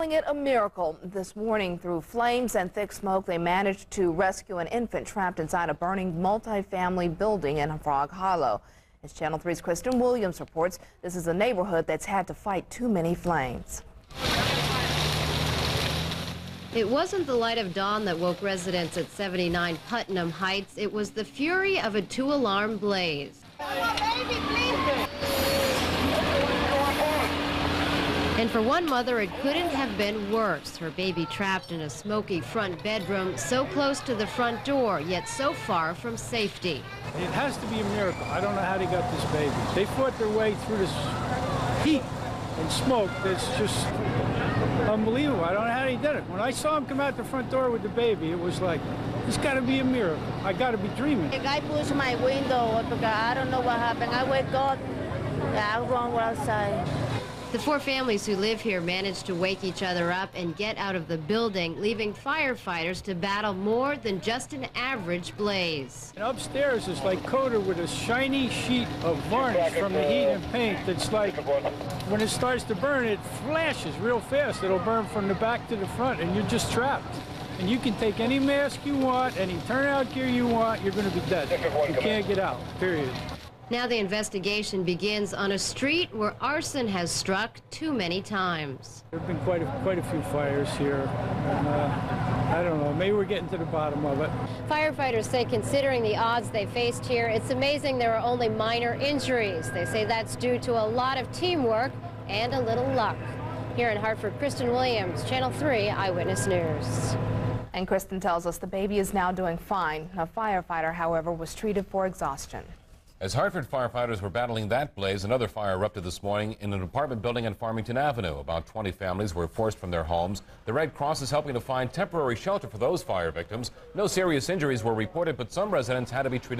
Calling it a miracle. This morning, through flames and thick smoke, they managed to rescue an infant trapped inside a burning multifamily building in Frog Hollow. As Channel 3's Kristen Williams reports, this is a neighborhood that's had to fight too many flames. It wasn't the light of dawn that woke residents at 79 Putnam Heights. It was the fury of a two-alarm blaze. And for one mother, it couldn't have been worse. Her baby trapped in a smoky front bedroom, so close to the front door, yet so far from safety. It has to be a miracle. I don't know how they got this baby. They fought their way through this heat and smoke that's just unbelievable. I don't know how they did it. When I saw him come out the front door with the baby, it was like, it's got to be a miracle. I got to be dreaming. The guy pushed my window because I don't know what happened. I wake up, I run outside. The four families who live here managed to wake each other up and get out of the building, leaving firefighters to battle more than just an average blaze. And upstairs is like coated with a shiny sheet of varnish from the heat and paint that's like, when it starts to burn, it flashes real fast. It'll burn from the back to the front, and you're just trapped. And you can take any mask you want, any turnout gear you want, you're going to be dead. You can't get out, period. Now the investigation begins on a street where arson has struck too many times. There have been quite a, quite a few fires here. And, uh, I don't know, maybe we're getting to the bottom of it. Firefighters say considering the odds they faced here, it's amazing there are only minor injuries. They say that's due to a lot of teamwork and a little luck. Here in Hartford, Kristen Williams, Channel 3 Eyewitness News. And Kristen tells us the baby is now doing fine. A firefighter, however, was treated for exhaustion. As Hartford firefighters were battling that blaze, another fire erupted this morning in an apartment building on Farmington Avenue. About 20 families were forced from their homes. The Red Cross is helping to find temporary shelter for those fire victims. No serious injuries were reported, but some residents had to be treated